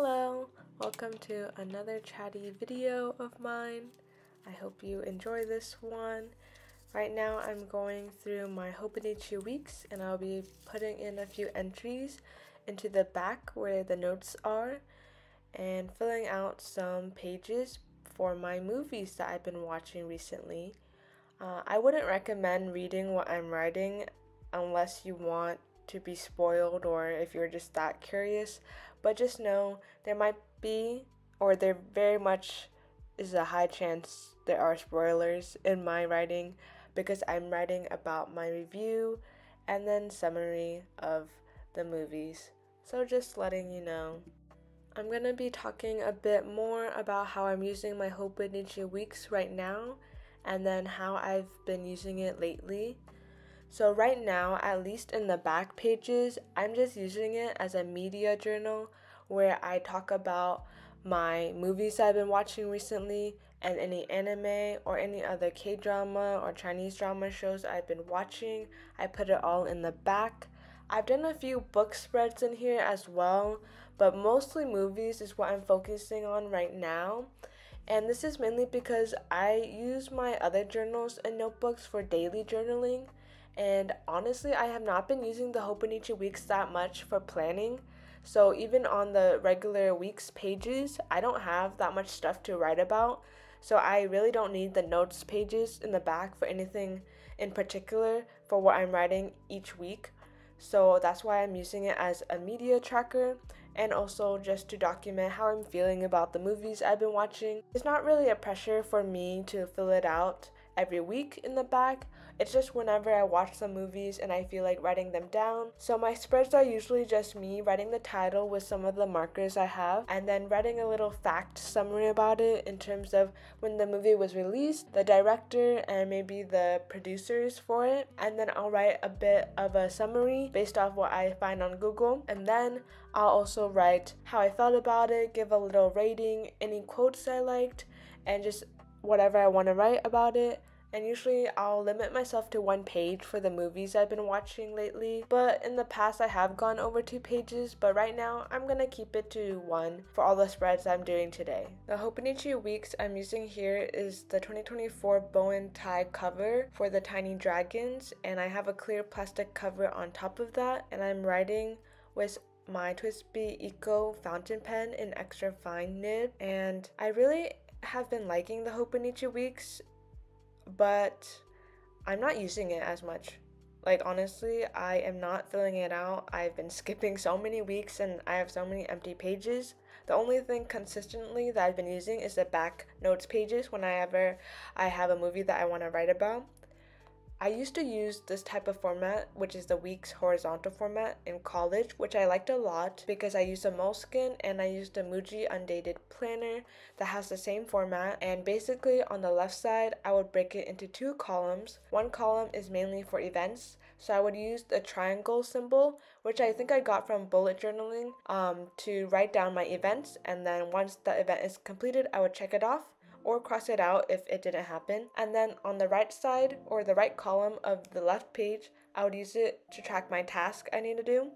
Hello, welcome to another chatty video of mine. I hope you enjoy this one. Right now I'm going through my Hobonichi weeks and I'll be putting in a few entries into the back where the notes are and filling out some pages for my movies that I've been watching recently. Uh, I wouldn't recommend reading what I'm writing unless you want to be spoiled or if you're just that curious, but just know there might be, or there very much is a high chance there are spoilers in my writing because I'm writing about my review and then summary of the movies. So just letting you know. I'm gonna be talking a bit more about how I'm using my Hobonichi weeks right now and then how I've been using it lately. So, right now, at least in the back pages, I'm just using it as a media journal where I talk about my movies I've been watching recently and any anime or any other K drama or Chinese drama shows I've been watching. I put it all in the back. I've done a few book spreads in here as well, but mostly movies is what I'm focusing on right now. And this is mainly because I use my other journals and notebooks for daily journaling. And honestly, I have not been using the Hobonichi weeks that much for planning. So even on the regular weeks pages, I don't have that much stuff to write about. So I really don't need the notes pages in the back for anything in particular for what I'm writing each week. So that's why I'm using it as a media tracker and also just to document how I'm feeling about the movies I've been watching. It's not really a pressure for me to fill it out every week in the back. It's just whenever I watch some movies and I feel like writing them down. So my spreads are usually just me writing the title with some of the markers I have and then writing a little fact summary about it in terms of when the movie was released, the director, and maybe the producers for it. And then I'll write a bit of a summary based off what I find on Google. And then I'll also write how I felt about it, give a little rating, any quotes I liked, and just whatever I want to write about it and usually I'll limit myself to one page for the movies I've been watching lately. But in the past, I have gone over two pages, but right now I'm gonna keep it to one for all the spreads I'm doing today. The Hobonichi weeks I'm using here is the 2024 bow and tie cover for the Tiny Dragons, and I have a clear plastic cover on top of that, and I'm writing with my TWSBI Eco fountain pen in extra fine nib, and I really have been liking the Hobonichi weeks but I'm not using it as much. Like, honestly, I am not filling it out. I've been skipping so many weeks and I have so many empty pages. The only thing consistently that I've been using is the back notes pages whenever I have a movie that I want to write about. I used to use this type of format, which is the week's horizontal format in college, which I liked a lot because I used a Moleskine and I used a Muji undated planner that has the same format. And basically, on the left side, I would break it into two columns. One column is mainly for events, so I would use the triangle symbol, which I think I got from bullet journaling, um, to write down my events. And then once the event is completed, I would check it off or cross it out if it didn't happen. And then on the right side or the right column of the left page, I would use it to track my task I need to do.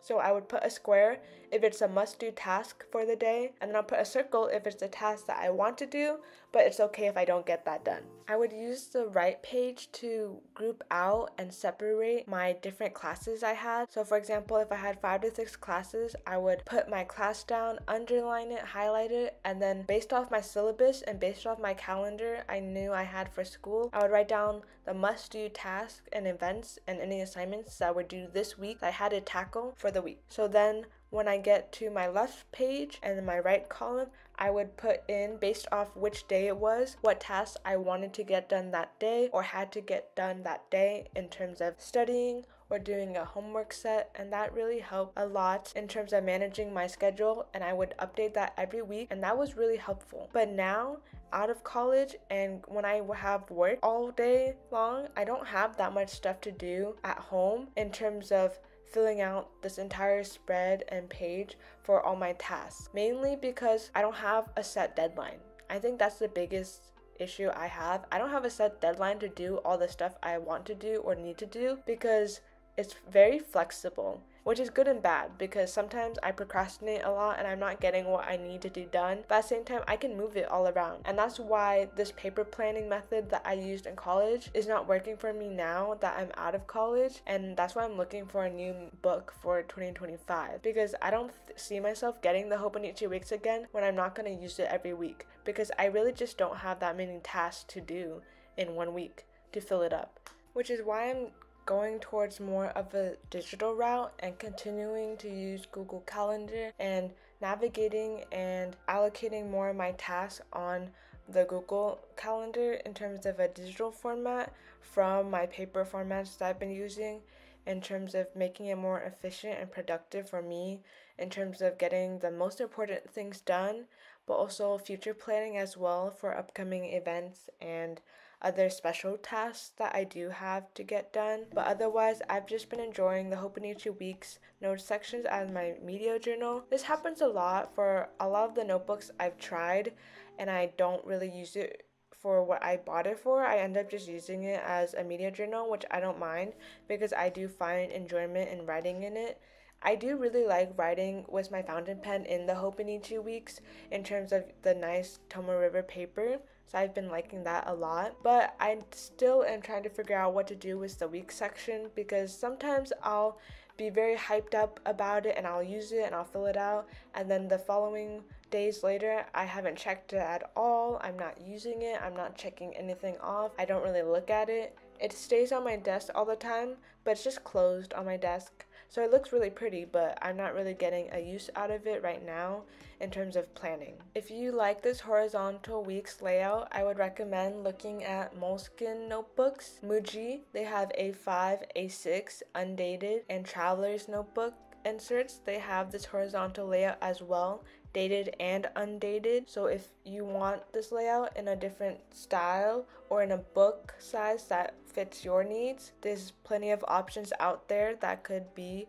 So I would put a square if it's a must do task for the day, and then I'll put a circle if it's a task that I want to do, but it's okay if I don't get that done. I would use the right page to group out and separate my different classes I had. So, for example, if I had five to six classes, I would put my class down, underline it, highlight it, and then based off my syllabus and based off my calendar I knew I had for school, I would write down the must do tasks and events and any assignments that I would do this week that I had to tackle for the week. So then when I get to my left page and my right column, I would put in based off which day it was, what tasks I wanted to get done that day or had to get done that day in terms of studying or doing a homework set, and that really helped a lot in terms of managing my schedule. And I would update that every week, and that was really helpful. But now, out of college, and when I have work all day long, I don't have that much stuff to do at home in terms of filling out this entire spread and page for all my tasks, mainly because I don't have a set deadline. I think that's the biggest issue I have. I don't have a set deadline to do all the stuff I want to do or need to do because it's very flexible. Which is good and bad because sometimes I procrastinate a lot and I'm not getting what I need to do done. But at the same time, I can move it all around. And that's why this paper planning method that I used in college is not working for me now that I'm out of college. And that's why I'm looking for a new book for 2025 because I don't th- see myself getting the Hobonichi Weeks again when I'm not going to use it every week because I really just don't have that many tasks to do in one week to fill it up. Which is why I'm going towards more of a digital route and continuing to use Google Calendar and navigating and allocating more of my tasks on the Google Calendar in terms of a digital format from my paper formats that I've been using in terms of making it more efficient and productive for me in terms of getting the most important things done, but also future planning as well for upcoming events and other special tasks that I do have to get done. But otherwise, I've just been enjoying the Hobonichi Weeks notes sections as my media journal. This happens a lot for a lot of the notebooks I've tried, and I don't really use it for what I bought it for. I end up just using it as a media journal, which I don't mind because I do find enjoyment in writing in it. I do really like writing with my fountain pen in the Hobonichi weeks in terms of the nice Tomoe River paper. So I've been liking that a lot. But I still am trying to figure out what to do with the week section because sometimes I'll be very hyped up about it and I'll use it and I'll fill it out. And then the following days later, I haven't checked it at all. I'm not using it. I'm not checking anything off. I don't really look at it. It stays on my desk all the time, but it's just closed on my desk. So it looks really pretty, but I'm not really getting a use out of it right now in terms of planning. If you like this horizontal weeks layout, I would recommend looking at Moleskine notebooks. Muji, they have A5, A6, undated, and Traveler's notebook inserts. They have this horizontal layout as well dated and undated. So if you want this layout in a different style or in a book size that fits your needs, there's plenty of options out there that could be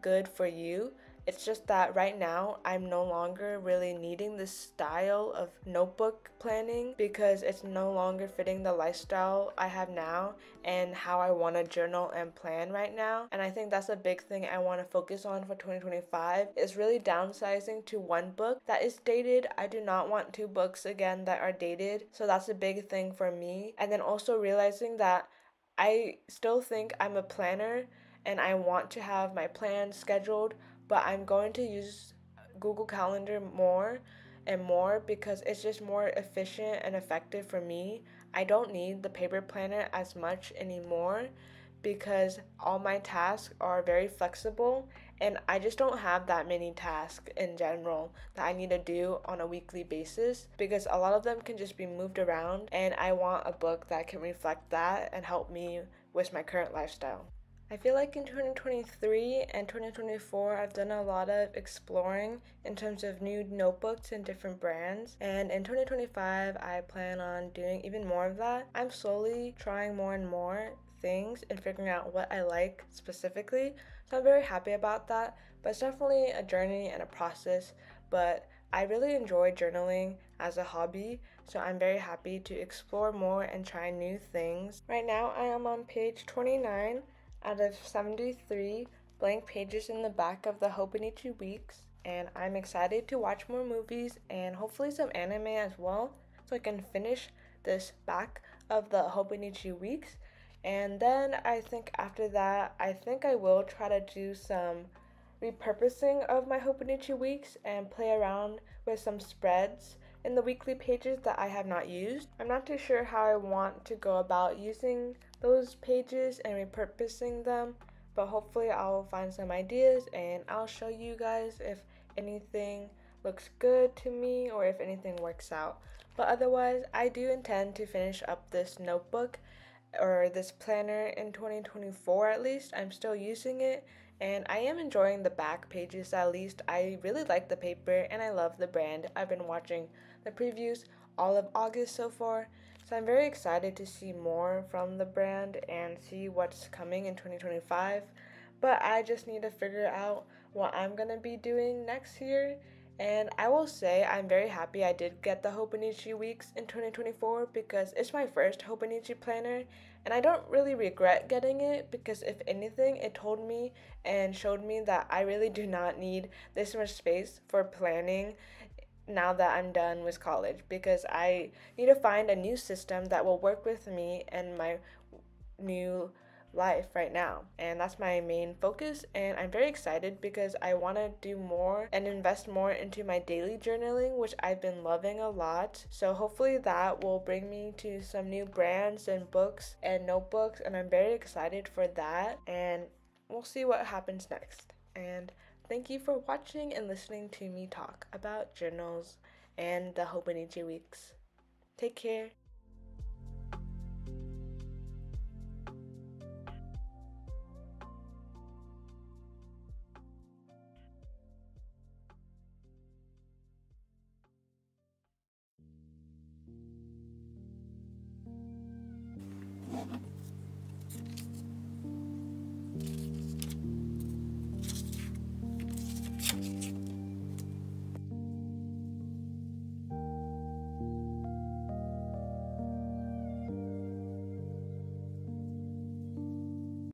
good for you. It's just that right now I'm no longer really needing this style of notebook planning because it's no longer fitting the lifestyle I have now and how I want to journal and plan right now. And I think that's a big thing I want to focus on for 2025 is really downsizing to one book that is dated. I do not want two books again that are dated. So that's a big thing for me. And then also realizing that I still think I'm a planner and I want to have my plans scheduled but I'm going to use Google Calendar more and more because it's just more efficient and effective for me. I don't need the paper planner as much anymore because all my tasks are very flexible and I just don't have that many tasks in general that I need to do on a weekly basis because a lot of them can just be moved around and I want a book that can reflect that and help me with my current lifestyle. I feel like in 2023 and 2024, I've done a lot of exploring in terms of new notebooks and different brands. And in 2025, I plan on doing even more of that. I'm slowly trying more and more things and figuring out what I like specifically. So I'm very happy about that. But it's definitely a journey and a process. But I really enjoy journaling as a hobby, so I'm very happy to explore more and try new things. Right now, I am on page 29 out of 73 blank pages in the back of the Hobonichi Weeks, and I'm excited to watch more movies and hopefully some anime as well, so I can finish this back of the Hobonichi Weeks. And then I think after that, I think I will try to do some repurposing of my Hobonichi Weeks and play around with some spreads in the weekly pages that I have not used. I'm not too sure how I want to go about using those pages and repurposing them, but hopefully I'll find some ideas and I'll show you guys if anything looks good to me or if anything works out. But otherwise, I do intend to finish up this notebook or this planner in 2024 at least. I'm still using it and I am enjoying the back pages at least. I really like the paper and I love the brand. I've been watching the previews all of August so far. So I'm very excited to see more from the brand and see what's coming in 2025. But I just need to figure out what I'm gonna be doing next year. And I will say I'm very happy I did get the Hobonichi weeks in 2024 because it's my first Hobonichi planner And I don't really regret getting it because, if anything, it told me and showed me that I really do not need this much space for planning now that I'm done with college because I need to find a new system that will work with me and my new life right now. And that's my main focus. And I'm very excited because I want to do more and invest more into my daily journaling, which I've been loving a lot. So hopefully that will bring me to some new brands and books and notebooks. And I'm very excited for that. And we'll see what happens next. And thank you for watching and listening to me talk about journals and the Hobonichi weeks. Take care.